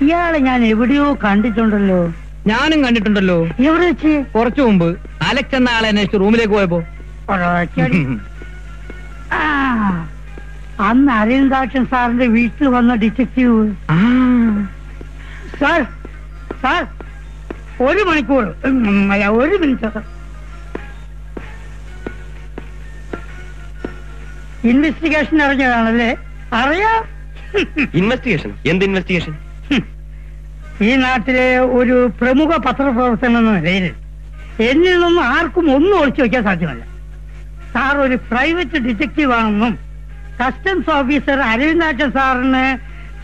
ഇയാളെ ഞാൻ എവിടെയോ കണ്ടിട്ടുണ്ടല്ലോ. ഞാനും കണ്ടിട്ടുണ്ടല്ലോ. എവിടെ വെച്ച്? കുറച്ചു മുമ്പ്. അലക്സ് എന്ന ആളെ അന്വേഷിച്ച് റൂമിലേക്ക് പോയപ്പോ. ആ, അന്ന് അരവിന്ദാക്ഷൻ സാറിന്റെ വീട്ടിൽ വന്ന ഡിറ്റക്റ്റീവ് ആ, സാർ സാർ ഒരു മണിക്കൂർ. ഉം, അല്ല ഒരു മിനിറ്റ്. ഇൻവെസ്റ്റിഗേഷൻ അറിഞ്ഞതാണല്ലേ അറിയാം. ഇൻവെസ്റ്റിഗേഷൻ? എന്ത് ഇൻവെസ്റ്റിഗേഷൻ? ഈ നാട്ടിലെ ഒരു പ്രമുഖ പത്രപ്രവർത്തകൻ എന്ന നിലയിൽ എന്നിൽ നിന്നും ആർക്കും ഒന്നും ഒളിച്ചു വയ്ക്കാൻ സാധ്യമല്ല. സാർ ഒരു പ്രൈവറ്റ് ഡിറ്റക്റ്റീവ് ആണെന്നും കസ്റ്റംസ് ഓഫീസർ അരവിന്ദാക്ഷൻ സാറിന്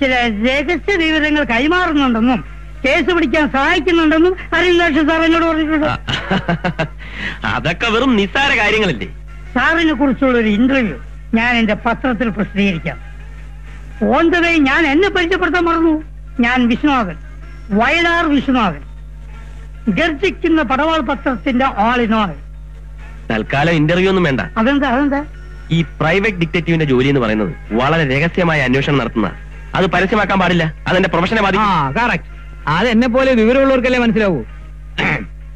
ചില രഹസ്യ വിവരങ്ങൾ കൈമാറുന്നുണ്ടെന്നും കേസ് പിടിക്കാൻ സഹായിക്കുന്നുണ്ടെന്നും അരവിന്ദാക്ഷൻ സാർ എന്നോട് പറഞ്ഞിട്ടുണ്ട്. അതൊക്കെ വെറും നിസ്സാര കാര്യങ്ങളല്ലേ? സാറിനെ കുറിച്ചുള്ള ഒരു ഇന്റർവ്യൂ ഞാൻ എന്റെ പത്രത്തിൽ പ്രസിദ്ധീകരിക്കാം. ഓൺ ദ വേ ഞാൻ എന്നെ പരിചയപ്പെടുത്താൻ മറന്നു. ഞാൻ വിശ്വനാഥൻ. വയലാർ വിശ്വനാഥൻ ഗർജിക്കുന്ന പടവാൾ പത്രത്തിന്റെ ആളിനാൾ തൽക്കാലം ഇന്റർവ്യൂ ഒന്നും വേണ്ട. അതെന്താ അതെന്താ? ഈ പ്രൈവറ്റ് ഡിറ്റക്റ്റീവിന്റെ ജോലി എന്ന് പറയുന്നത് വളരെ രഹസ്യമായ അന്വേഷണം നടത്തുന്ന. അത് പരസ്യമാക്കാൻ പാടില്ല. അതെന്റെ പ്രൊഫഷനെ ബാധിക്കും. അത് എന്നെ പോലെ വിവരമുള്ളവർക്കല്ലേ മനസ്സിലാവൂ.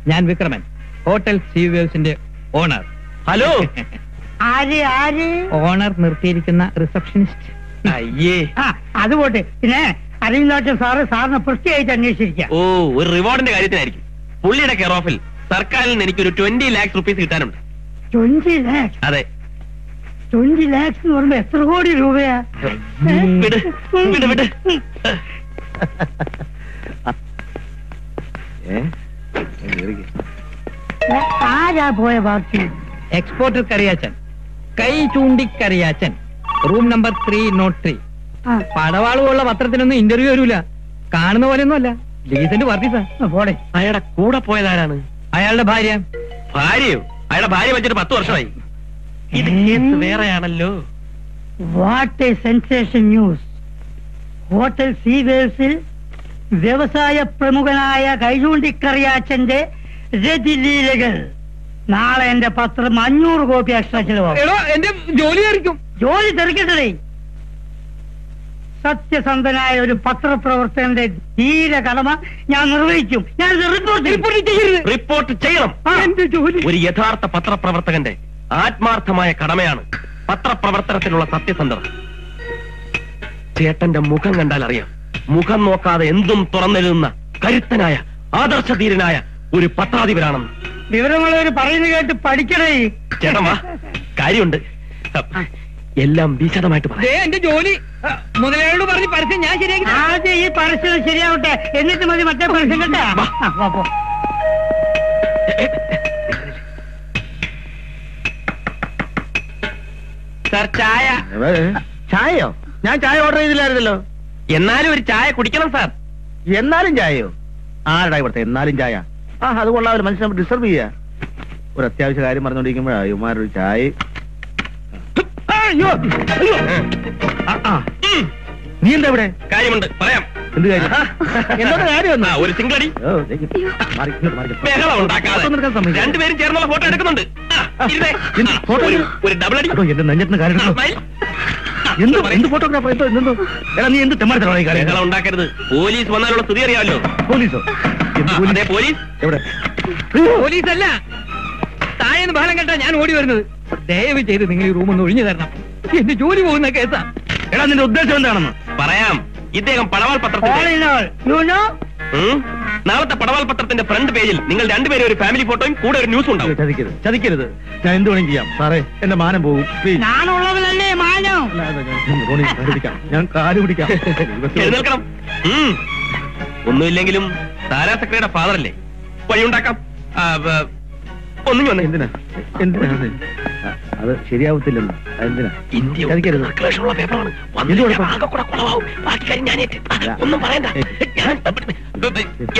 ഞാൻ വിക്രമൻ ഹോട്ടൽ സീവേഴ്സിന്റെ ഓണർ. ഹലോ? ആര് ആര്? ഓണർ നിർത്തിയിരിക്കുന്ന റിസപ്ഷനിസ്റ്റ്. അയ്യേ. ആ അത് പോട്ടെ. പിന്നെ അരവിന്ദാക്ഷൻ സാറ് സാറിനെ പ്രത്യേകിച്ച് അന്വേഷിച്ചിരിക്കാം. ഓ ഒരു റിവാർഡിന്റെ കാര്യത്തിനായിരിക്കും. പുള്ളിയുടെ കെയർ ഓഫിൽ സർക്കാരിൽ നിന്ന് എനിക്ക് ഒരു ട്വന്റി ലാക്സ് റുപ്പീസ് കിട്ടാനുണ്ട്. ട്വന്റി ലാക്സ്? അതെ. ട്വന്റി ലാക്സ് എന്ന് പറയുമ്പോ എത്ര കോടി രൂപയാ? വിട് വിട് വിട്. ആരാ പോയ പാർട്ടി? എക്സ്പോർട്ടർ കറിയാച്ചൻ കൈ ചൂണ്ടിക്കറിയാച്ചൻ. Room number three not three. പടവാളുള്ള പത്രത്തിനൊന്നും ഇന്റർവ്യൂ വരൂല. കാണുന്ന പോലെയൊന്നും അല്ല. ഡീസന്റ് സാർ പോടെ. അയാളുടെ കൂടെ പോയതാരാണ്? അയാളുടെ ഭാര്യ. ഭാര്യയോ? അയാളുടെ ഭാര്യ വെച്ചിട്ട് പത്ത് വർഷമായി. ഇത് case വേറെയാണല്ലോ. What a sensation news hotel സീവേഴ്സിൽ വ്യവസായ പ്രമുഖനായ കൈചൂണ്ടിക്കറിയാച്ചന്റെ രതിലീലകൾ. നാളെ എന്റെ പത്രം അഞ്ഞൂറ് കോപ്പി എക്സ്ട്രാ ചിലവാകും. എന്റെ ജോലി ജോലി തെറിക്കട്ടെ സത്യസന്ധനായ ഒരു പത്രപ്രവർത്തകന്റെ ധീര കടമ ഞാൻ നിർവഹിക്കും. ഞാൻ റിപ്പോർട്ട് റിപ്പോർട്ട് ചെയ്യും. റിപ്പോർട്ട് ചെയ്യണം. എന്റെ ജോലി? ഒരു യഥാർത്ഥ പത്രപ്രവർത്തകന്റെ ആത്മാർത്ഥമായ കടമയാണ് പത്രപ്രവർത്തനത്തിലുള്ള സത്യസന്ധത. ചേട്ടന്റെ മുഖം കണ്ടാൽ അറിയാം. മുഖം നോക്കാതെ എന്തും തുറന്നെഴുതുന്ന കരുത്തനായ ആദർശധീരനായ ഒരു പത്രാധിപരാണെന്ന് വിവരമുള്ളവർ പറയുന്നത് കേട്ട് പഠിക്കണേ. ചേട്ടമാ കാര്യമുണ്ട്. എല്ലാം വിശദമായിട്ട് പറയാം. ദേ എന്റെ ജോലി. മുതലാളിയോട് പറഞ്ഞ് പരസ്യം ഞാൻ ശരിയാക്കി. ആദ്യം ഈ പരസ്യം ശരിയാവട്ടെ. എന്നിട്ട് മതി മറ്റേ പരസ്യം കേട്ടാ. സാർ ചായ. ചായയോ? ഞാൻ ചായ ഓർഡർ ചെയ്തില്ലായിരുന്നല്ലോ. എന്നാലും ഒരു ചായ കുടിക്കണം സാർ. എന്നാലും ചായയോ? ആരടാ ഇവിടുത്തെ? എന്നാലും ചായ. ആ അത് കൊള്ളാം ഒരു മനുഷ്യനെ ഡിസ്റ്റർബ് ചെയ്യാ. ഒരു അത്യാവശ്യ കാര്യം പറഞ്ഞുകൊണ്ടിരിക്കുമ്പോഴാ ഇവന്മാരൊരു ചായ അയ്യോ അയ്യോ. ആ, ആ. നീ എന്താ ഇവിടെ? കാര്യമുണ്ട്. പറയാം. എന്ത് കാര്യം? എന്താണ് കാര്യം ആ, ഒരു സിംഗിളടി. ഓ, ദേ, മാറി, ഇങ്ങോട്ട് മാറി. ബഹളം ഉണ്ടാക്കാതെ ഫോട്ടോ എടുക്കാൻ സമ്മതിക്കില്ല. രണ്ടുപേരും ചേർന്നുള്ള ഫോട്ടോ എടുക്കുന്നുണ്ട്. ആ, ഇരുന്നേ. എന്ത് ആ, ഫോട്ടോ ഒരു- ഡബിൾ അടി. എന്റെ നെഞ്ചത്തിന് കാര്യം. എന്ത് എന്ത് ഫോട്ടോഗ്രാഫർ എന്തോ എന്തോ? എടാ നീ എന്ത് തെമ്മാടത്തരമാണ് ഈ കാര്യം? ബഹളം ഉണ്ടാക്കരുത്. പോലീസ് വന്നാലുള്ള സ്ഥിതി അറിയാമല്ലോ. പോലീസോ? എന്ത് ആ, പോലീസ്? അതെ പോലീസ്. എവിടെ? പോലീസ് അല്ല താഴേന്ന് ബഹളം കേട്ടാ ഞാൻ ഓടി വരുന്നത്. ദയവ് ചെയ്ത് നിങ്ങൾ ഈ റൂമൊന്ന് ഒഴിഞ്ഞു തരണം. എന്റെ ജോലി പോകുന്ന കേസാ. എടാ നിന്റെ ഉദ്ദേശം എന്താണെന്ന്? പറയാം. ഇദ്ദേഹം പടവാൾ പത്രം നാളത്തെ പടവാൾ പത്രത്തിന്റെ ഫ്രണ്ട് പേജിൽ നിങ്ങൾ രണ്ടുപേരും ഒരു ഫാമിലി ഫോട്ടോയും കൂടെ ഒരു ന്യൂസ് ഉണ്ടാവും. ചതിക്കരുത്. ചതിക്കരുത്. ഞാൻ എന്ത് വേണമെങ്കിൽ ചെയ്യാം. സാറേ എന്റെ മാനം പോകും. ഞാൻ കാൽ പിടിക്കാം. എഴുന്നേൽക്കണം. ഒന്നുമില്ലെങ്കിലും താരാ സെക്രട്ടറിയുടെ ഫാദർ അല്ലേ? വഴിയുണ്ടാക്കാം. ഒന്നും വന്നേ. എന്തിനാ? എന്തിനാ? അത്? ശരിയാവത്തില്ലെന്ന്. അതെന്തിനാ? ഇന്ത്യ ചതിക്കരുത്. സർക്കുലേഷനുള്ള പേപ്പറാണ്. എന്ത് കുഴപ്പം? ആകെ കൂടെ കുളമാവും ബാക്കി കാര്യം ഞാൻ ഏറ്റു. ഒന്നും പറയണ്ട. ഞാൻ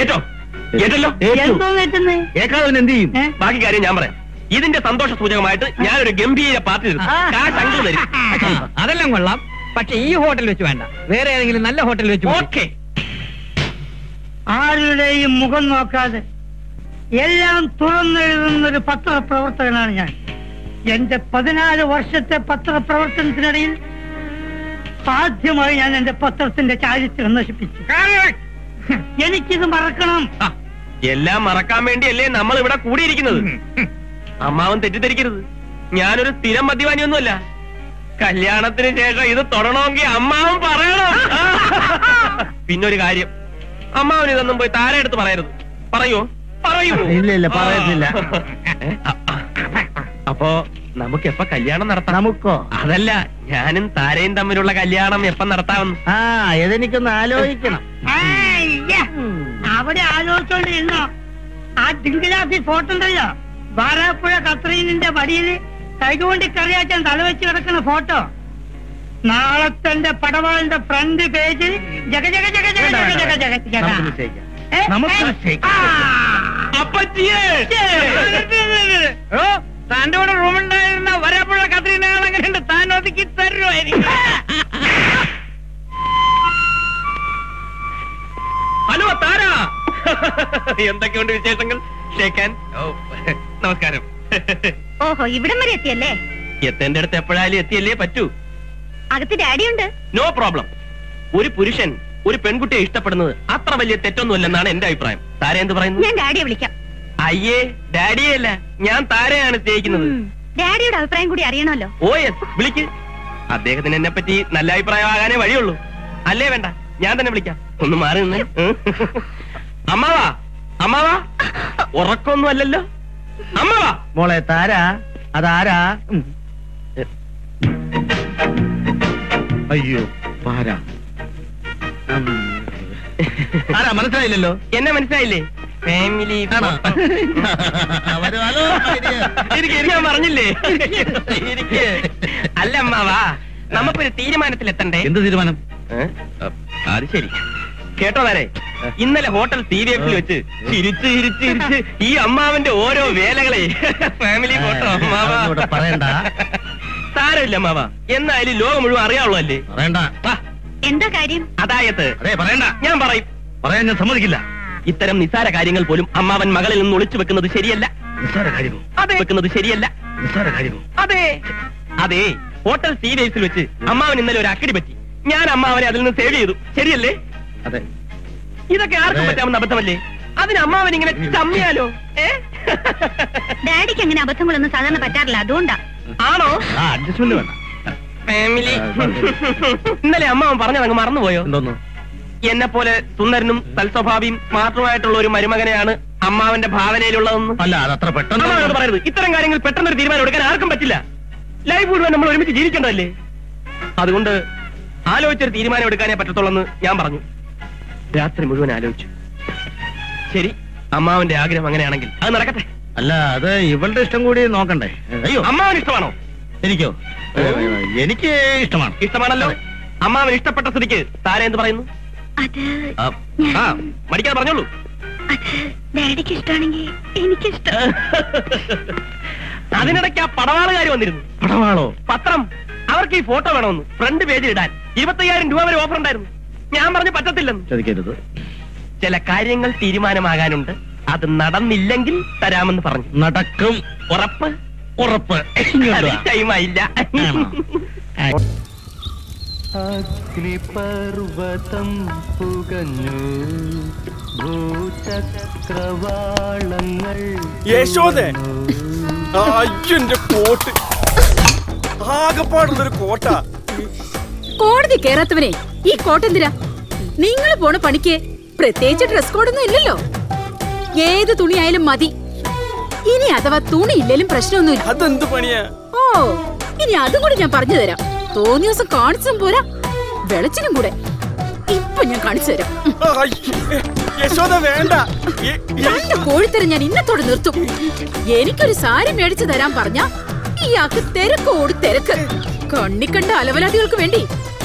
ഏറ്റോ ഏറ്റല്ലോ ഏറ്റു. എന്തോ ചെയ്യും? ബാക്കി കാര്യം ഞാൻ പറയാം. ഇതിന്റെ സന്തോഷ സൂചകമായിട്ട് ഞാൻ ഒരു ഗംഭീര പാർട്ടി തരും. കാശ് അതെല്ലാം കൊള്ളാം. പക്ഷെ ഈ ഹോട്ടൽ വെച്ച് വേണ്ട. വേറെ ഏതെങ്കിലും നല്ല ഹോട്ടൽ വെച്ച്. ഓക്കെ. ആരുടെയും മുഖം നോക്കാതെ എല്ലാം തുറന്നെഴുതുന്ന ഒരു പത്രപ്രവർത്തകനാണ് ഞാൻ. എന്റെ പതിനാല് വർഷത്തെ പത്രപ്രവർത്തനത്തിനിടയിൽ സാധ്യമായി ഞാൻ എന്റെ പത്രത്തിന്റെ ചാരിത്രം നശിപ്പിച്ചു. എനിക്കിത് മറക്കണം. എല്ലാം മറക്കാൻ വേണ്ടിയല്ലേ നമ്മൾ ഇവിടെ കൂടിയിരിക്കുന്നത് അമ്മാവൻ തെറ്റിദ്ധരിക്കരുത്. ഞാനൊരു സ്ഥിരം മദ്യപാനിയൊന്നുമല്ല. കല്യാണത്തിന് ശേഷം ഇത് തൊടണമെങ്കിൽ അമ്മാവൻ പറയണം. പിന്നൊരു കാര്യം. അമ്മാവൻ ഇതൊന്നും പോയി താരെടുത്ത് പറയരുത്. പറയോ പറയൂ. ഇല്ല, ഇല്ല, പറയത്തില്ല. അപ്പോ നമുക്ക് എപ്പ കല്യാണം നടത്താം? നമുക്കോ? അതല്ല ഞാനും താരയും തമ്മിലുള്ള കല്യാണം എപ്പ നടത്താമെന്ന്? ആ ഇതെനിക്കൊന്ന് ആലോചിക്കണം. അയ്യ, അവിടെ ആലോചിച്ചോണ്ടിരുന്നോ? ആ തിങ്കളാസി ഫോട്ടോ ഉണ്ടല്ലോ വാരാപ്പുഴ കത്രീനിന്റെ വടിയിൽ കൈകൊണ്ട് കറിയാച്ചാൻ തലവെച്ച് കിടക്കുന്ന ഫോട്ടോ. നാളത്തെ പടവാളിന്റെ ഫ്രണ്ട് പേജിൽ ജഗ ജഗ ജഗ ജഗ ജഗ ജഗ ജഗ ജഗ. നമുക്ക് താന്റെ കൂടെ റൂമുണ്ടായിരുന്ന വരാപ്പുഴ കത്രീനകൾ എങ്ങനെയുണ്ട്? താൻ ഒതുക്കി തരുമായിരിക്കും ഹലോ താര? എന്തൊക്കെയുണ്ട് വിശേഷങ്ങൾ? ഷേക്കാൻ ഓ നമസ്കാരം. ഓഹോ ഇവിടം വരെ എത്തിയല്ലേ? എത്തേണ്ട അടുത്ത് എപ്പോഴായാലും എത്തിയല്ലേ പറ്റൂ. അകത്ത് ഡാഡിയുണ്ട്. No problem. ഒരു പുരുഷൻ ഒരു പെൺകുട്ടിയെ ഇഷ്ടപ്പെടുന്നത് അത്ര വലിയ തെറ്റൊന്നുമല്ലെന്നാണ് എന്റെ അഭിപ്രായം. താര എന്ത് പറയുന്നു? ഞാൻ ഡാഡിയെ വിളിക്കാം. അയ്യേ ഡാഡിയല്ല. ഞാൻ താരയാണ് സ്നേഹിക്കുന്നത്. ഡാഡിയുടെ അഭിപ്രായം കൂടി അറിയണമല്ലോ. ഓ എസ് വിളിക്ക്. അദ്ദേഹത്തിന് എന്നെ പറ്റി നല്ല അഭിപ്രായമാകാനേ വഴിയുള്ളൂ. അല്ലേ വേണ്ട. ഞാൻ തന്നെ വിളിക്കാം. ഒന്ന് മാറി നിന്ന്. അമ്മാവാ. അമ്മാവാ. ഉറക്കൊന്നും അല്ലല്ലോ. അമ്മാവാ. മോളെ താരാ. അതാരാ. അയ്യോ. ആരാ മനസ്സിലായില്ലല്ലോ. എന്നെ മനസ്സിലായില്ലേ? ഫാമിലി ഞാൻ പറഞ്ഞില്ലേ? ഇരിക്ക്. അല്ല അമ്മാവാ നമുക്കൊരു തീരുമാനത്തിലെത്തണ്ടേ? എന്ത് തീരുമാനം? അത് ശരി. കേട്ടോ നേരെ. ഇന്നലെ ഹോട്ടൽ സി വി എഫിൽ വെച്ച് ചിരിച്ച് ചിരിച്ച് ചിരിച്ച് ഈ അമ്മാവന്റെ ഓരോ വേലകളെ ഫാമിലി ഫോട്ടോ അമ്മാവാ. പറയണ്ട. സാരമില്ല അമ്മാവ. എന്നാലും ലോകം മുഴുവൻ അറിയാവുള്ളൂ അല്ലേ പറയണ്ട. വാ, എന്താ കാര്യം? അതായത് അതെ പറയണ്ട. ഞാൻ പറയും. പറയാൻ ഞാൻ സമ്മതിക്കില്ല. ഇത്തരം നിസാര കാര്യങ്ങൾ പോലും അമ്മാവൻ മകളിൽ നിന്ന് ഒളിച്ചു വെക്കുന്നത് ശരിയല്ല. വെക്കുന്നത് ശരിയല്ല. അതെ. അതെ. ഹോട്ടൽ സീവേഴ്സിൽ വേസിൽ വെച്ച് അമ്മാവൻ ഇന്നലെ ഒരു അക്കടി പറ്റി. ഞാൻ അമ്മാവനെ അതിൽ നിന്ന് സേവ് ചെയ്തു. ശരിയല്ലേ? അതെ. ഇതൊക്കെ ആർക്കും. പറ്റാവുന്ന അബദ്ധമല്ലേ? അതിന് അമ്മാവൻ ഇങ്ങനെ ചമ്മിയാലോ? ഏ? ഡാഡിക്ക് അങ്ങനെ അബദ്ധങ്ങളൊന്നും സാധാരണ പറ്റാറില്ല. അതുകൊണ്ടാ. ആണോ? ആ അഡ്ജസ്റ്റ്മെന്റ് വേണ്ട ഫാമിലി ഇന്നലെ അമ്മാവൻ പറഞ്ഞത് അങ്ങ് മറന്നുപോയോ? എന്തോന്നു? എന്നെ പോലെ സുന്ദരനും തൽസ്വഭാവിയും സ്മാർട്ടുമായിട്ടുള്ള ഒരു മരുമകനെയാണ് അമ്മാവന്റെ ഭാവനയിലുള്ളതെന്ന്. അല്ല അതത്ര പെട്ടെന്ന് പറയരുത് ഇത്തരം കാര്യങ്ങൾ പെട്ടെന്നൊരു തീരുമാനം എടുക്കാൻ ആർക്കും പറ്റില്ല. ലൈഫ് മുഴുവൻ നമ്മൾ ഒരുമിച്ച് ജീവിക്കേണ്ടതല്ലേ? അതുകൊണ്ട് ആലോചിച്ചൊരു തീരുമാനം എടുക്കാനേ പറ്റത്തുള്ളെന്ന് ഞാൻ പറഞ്ഞു. രാത്രി മുഴുവൻ ആലോചിച്ചു. ശരി അമ്മാവന്റെ ആഗ്രഹം അങ്ങനെയാണെങ്കിൽ അത് നടക്കട്ടെ. അല്ല അത് ഇവളുടെ ഇഷ്ടം കൂടി നോക്കണ്ടേ? അയ്യോ. അമ്മാവൻ ഇഷ്ടമാണോ? എനിക്കോ? എനിക്ക് ഇഷ്ടമാണ്. ഇഷ്ടമാണല്ലോ. അമ്മാവൻ ഇഷ്ടപ്പെട്ട സ്ഥിതിക്ക് താരെന്ത് പറയുന്നു? അത് മടിക്കാതെ പറഞ്ഞോളൂ. ഡാഡിക്ക് ഇഷ്ടമാണെങ്കിൽ എനിക്കിഷ്ടം. അതിനിടയ്ക്ക് ആ പടവാളുകാർ വന്നിരുന്നു. പടവാളോ? പത്രം അവർക്ക് ഈ ഫോട്ടോ വേണമെന്ന് ഫ്രണ്ട് പേജിൽ ഇടാൻ ഇരുപത്തയ്യായിരം രൂപ വരെ ഓഫർ ഉണ്ടായിരുന്നു. ഞാൻ പറഞ്ഞു പറ്റത്തില്ലെന്ന്. ചതിക്കരുത്. ചില കാര്യങ്ങൾ തീരുമാനമാകാനുണ്ട്. അത് നടന്നില്ലെങ്കിൽ തരാമെന്ന് പറഞ്ഞു. നടക്കും. ഉറപ്പ്? ഉറപ്പ്. ടൈമായില്ല? അഗ്നിപർവതം പുകഞ്ഞു. ഭൂചക്രവാളങ്ങൾ യശോദേ അയ്യന്റെ കോട്ട് ആകപ്പാടുള്ളൊരു കോട്ട. കോടതി കേറാത്തവനെ ഈ കോട്ടെന്തിരാ നിങ്ങൾ പോണ പണിക്ക് പ്രത്യേകിച്ച് ഡ്രസ് കോഡൊന്നും ഇല്ലല്ലോ. ഏത് തുണിയായാലും മതി. ഇനി അഥവാ തുണി ഇല്ലെങ്കിലും പ്രശ്നമൊന്നുമില്ല. അതെന്ത് പണിയാ? ഓ ഇനി അതും കൂടി ഞാൻ പറഞ്ഞു തരാം. തോന്നിയ ദിവസം കാണിച്ചും പോരാ. വെളച്ചിനും കൂടെ. ഇപ്പൊ ഞാൻ കാണിച്ചു തരാം. യശോദ വേണ്ട. തന്റെ കോഴിത്തരം ഞാൻ ഇന്നത്തോടെ നിർത്തും. എനിക്കൊരു സാരി മേടിച്ചു തരാൻ പറഞ്ഞ ഇയാൾക്ക് തിരക്കോട് തിരക്ക്. കണ്ണിക്കണ്ട അലവലാതികൾക്ക് വേണ്ടി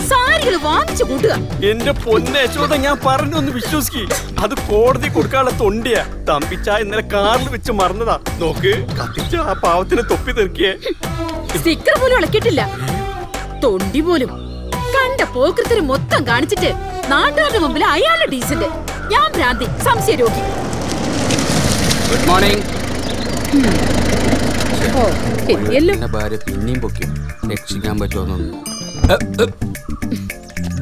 സാരികൾ വാങ്ങിച്ചു കൂട്ടുക. എന്റെ പൊന്നെ യശോദ ഞാൻ പറഞ്ഞു ഒന്ന് വിശ്വസിക്ക്. അത് കോടതി കൊടുക്കാനുള്ള തൊണ്ടിയാ. തമ്പിച്ച ഇന്നലെ കാറിൽ വെച്ച് മറന്നതാ. നോക്ക് കത്തിച്ച ആ പാവത്തിന് തൊപ്പി തീർക്കിയേ സ്റ്റിക്കർ പോലും ഇളക്കിയിട്ടില്ല തൊണ്ടി പോലും. കണ്ട പോക്കൃത്തിന് മൊത്തം കാണിച്ചിട്ട് നാട്ടുകാരുടെ മുമ്പിൽ അയാളുടെ ഡീസന്റ്. ഞാൻ ഭ്രാന്തി സംശയ രോഗി ഗുഡ് മോർണിംഗ് ഓ എത്തിയല്ലോ എന്റെ ഭാര്യ പിന്നെയും പൊക്കി. രക്ഷിക്കാൻ പറ്റുമെന്നൊന്നും.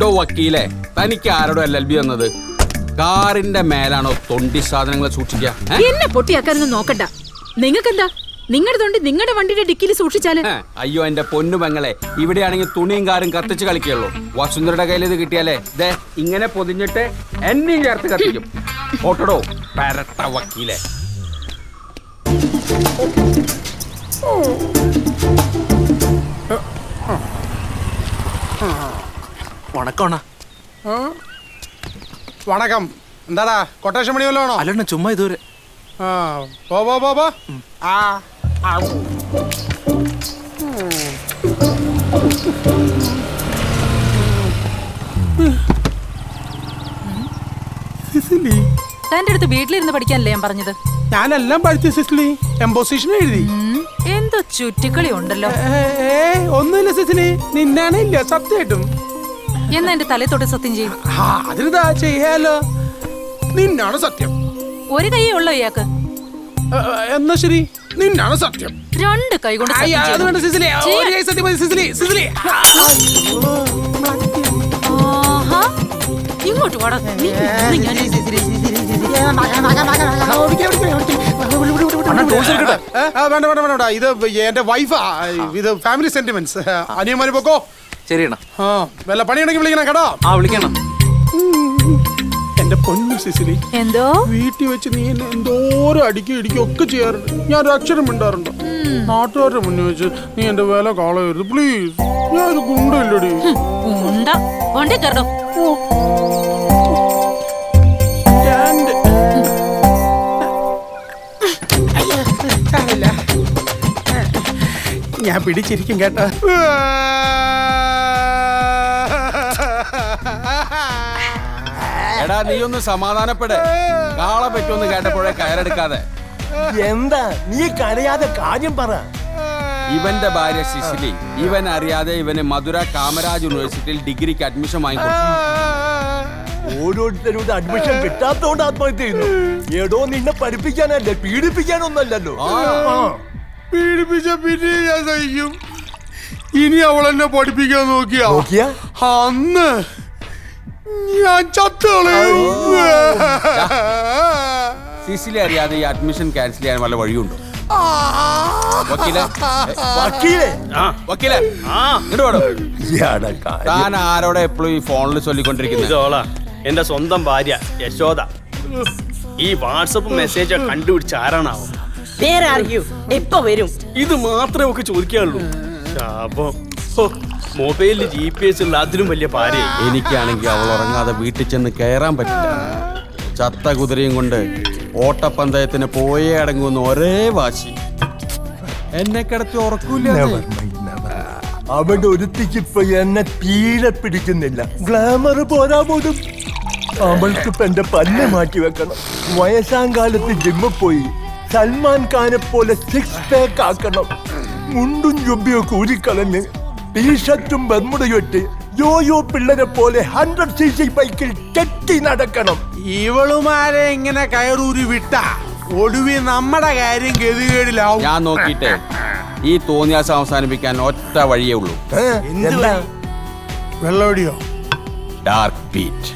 ഡോ വക്കീലേ തനിക്ക് ആരോടും എൽ എൽ ബി വന്നത്. കാറിന്റെ മേലാണോ തൊണ്ടി സാധനങ്ങൾ സൂക്ഷിക്കുക എന്നെ പൊട്ടിയാക്കാനൊന്നും നോക്കണ്ട. നിങ്ങൾക്കെന്താ? നിങ്ങളുടെ നിങ്ങളുടെ വണ്ടിയുടെ ഡിക്കിയിൽ സൂക്ഷിച്ചാൽ? അയ്യോ എന്റെ പൊന്നു പെങ്ങളെ. ഇവിടെയാണെങ്കിൽ തുണിയും കാറും കത്തിച്ച് കളിക്കുള്ളൂ വസുന്ധരയുടെ കയ്യിൽ ഇത് കിട്ടിയാലേ? ദേ ഇങ്ങനെ പൊതിഞ്ഞിട്ട് എന്നെയും ചേർത്ത് കത്തിക്കും. ഓട്ടടോ പരട്ട വക്കീലെ. വണക്കോണ വണക്കം. എന്താടാ കൊട്ടേഷൻ പണി വല്ലതാണോ അല്ലണ്ണ ചുമ്മാ ഇതുവരെ. ആ പോ പോ പോ പോ. ആ. ആ. സിസിലി. തന്റെ അടുത്ത് വീട്ടിലിരുന്ന് പഠിക്കാനല്ലേ ഞാൻ പറഞ്ഞത്? ഞാനെല്ലാം പഠിച്ചു സിസിലി. എംബോസിഷൻ എഴുതി. എന്തോ ചുറ്റിക്കളി ഉണ്ടല്ലോ. ഒന്നുമില്ല സിസിലി. നിന്നാണ് ഇല്ല സത്യമായിട്ടും. എന്നാ എന്റെ തലേ തൊട്ട് സത്യം ചെയ്യും. ആ അതിനിതാ ചെയ്യാലോ? നിന്നാണ് സത്യം. ഒരു കൈ ഉള്ളോ ഇയാൾക്ക്. എന്നാ ശരി? നിന്നാണ് സത്യം രണ്ട് കൈ കൊണ്ട് അത് വേണ്ട. സിസിലി ഒരു. കൈ സത്യം മതി സിസിലി സിസിലി. ഇങ്ങോട്ട് വാടാ നീ നീ ഞാൻ ഏ, ആ, വേണ്ട വേണ്ട വേണ്ട. ഇത് എന്റെ വൈഫാ ഇത് ഫാമിലി സെന്റിമെന്റ്സ് അനിയന്മാര് പോക്കോ ശരിയണ ആ വല്ല പണിയുണ്ടെങ്കിൽ വിളിക്കണം കേട്ടോ ആ വിളിക്കണം എന്റെ പൊന്നു സിസിലി. എന്തോ? വീട്ടിൽ വെച്ച് നീ എന്നെ എന്തോരം അടിക്കും ഇടിക്കും ഒക്കെ ചെയ്യാറുണ്ട്. ഞാൻ ഒരു അക്ഷരം മിണ്ടാറുണ്ട്. നാട്ടുകാരുടെ മുന്നിൽ വെച്ച് നീ എന്റെ വില കാളയരുത് പ്ലീസ് ഞാൻ ഒരു ഗുണ്ടല്ലടി. ഞാൻ പിടിച്ചിരിക്കും കേട്ടോ. എടാ നീ ഒന്ന് സമാധാനപ്പെടേ. കാളെ പറ്റുമെന്ന് കേട്ടപ്പോഴേ കയറെടുക്കാതെ. എന്താ? നീ കരയാതെ കാര്യം പറ. ഇവന്റെ ഭാര്യ സിസിലി ഇവൻ അറിയാതെ ഇവന് മധുര കാമരാജ് യൂണിവേഴ്സിറ്റിയിൽ ഡിഗ്രിക്ക് അഡ്മിഷൻ വാങ്ങിക്കൊടുത്തു. ഓരോരുത്തരുടെ അഡ്മിഷൻ കിട്ടാത്തോണ്ട് ആത്മഹത്യ ചെയ്യുന്നു. ഏടോ നിന്നെ പഠിപ്പിക്കാനല്ലേ പീഡിപ്പിക്കാനൊന്നല്ലോ. പീഡിപ്പിച്ച പിന്നെ ഞാൻ സഹിക്കും. ഇനി അവൾ എന്നെ പഠിപ്പിക്കാൻ നോക്കിയാ. നോക്കിയാ? അന്ന് ഞാൻ സിസിലി അറിയാതെ ഈ അഡ്മിഷൻ ക്യാൻസൽ ചെയ്യാൻ വല്ല വഴിയുണ്ടോ? വക്കീലെ. ഏ, വക്കീലേ? ആ, വക്കീലെ. ഇങ്ങോട്ട് വാടോ. ഇയാടെ കാര്യം. താൻ ആരോടെ എപ്പോഴും ഈ ഫോണിൽ ചൊല്ലിക്കൊണ്ടിരിക്കുന്നത് എന്റെ സ്വന്തം ഭാര്യ യശോദ. ഈ വാട്സപ്പ് മെസ്സേജ് കണ്ടുപിടിച്ച ആരാണാവും? വരും? ഇത് മാത്രമേ ഒക്കെ ചോദിക്കാനുള്ളൂ. ശാപം. മൊബൈലിൽ ജി പി എസ് ഉള്ള അതിലും വലിയ പാര എനിക്കാണെങ്കിൽ അവൾ ഉറങ്ങാതെ വീട്ടിൽ ചെന്ന് കയറാൻ പറ്റില്ല. ചത്ത കുതിരയും കൊണ്ട് ഓട്ടപ്പന്തയത്തിന് പോയേ അടങ്ങുന്ന ഒരേ വാശി. എന്നെ കിടത്തി ഉറക്കൂല Never mind, never. അവിടെ ഒരുത്തിക്ക് ഇപ്പൊ എന്നെ തീരെ പിടിക്കുന്നില്ല. ഗ്ലാമർ പോരാ പോലും. അവൾക്ക് ഇപ്പൊ എന്റെ പല്ല് മാറ്റി വെക്കണം. വയസ്സാം കാലത്ത് ജിമ്മിൽ പോയി. സൽമാൻ ഖാനെ പോലെ സിക്സ് പാക്ക് ആക്കണം. മുണ്ടും ജുബിയൊക്കെ ഊരിക്കളഞ്ഞ് ടീഷർട്ടും ബർമുടയും ഇട്ട് യോയോ പിള്ളരെ പോലെ ഹൺഡ്രഡ് സി സി ബൈക്കിൽ കെട്ടി നടക്കണം. ഇവളുമാരെ ഇങ്ങനെ കയറൂരി വിട്ട? ഒടുവി നമ്മുടെ കാര്യം ഗതികേടിലാവും. ഞാൻ നോക്കിട്ടെ ഈ തോന്നിയാസം അവസാനിപ്പിക്കാൻ ഒറ്റ വഴിയേ ഉള്ളൂ. വെള്ളോടിയോ ഡാർക്ക് ബീറ്റ്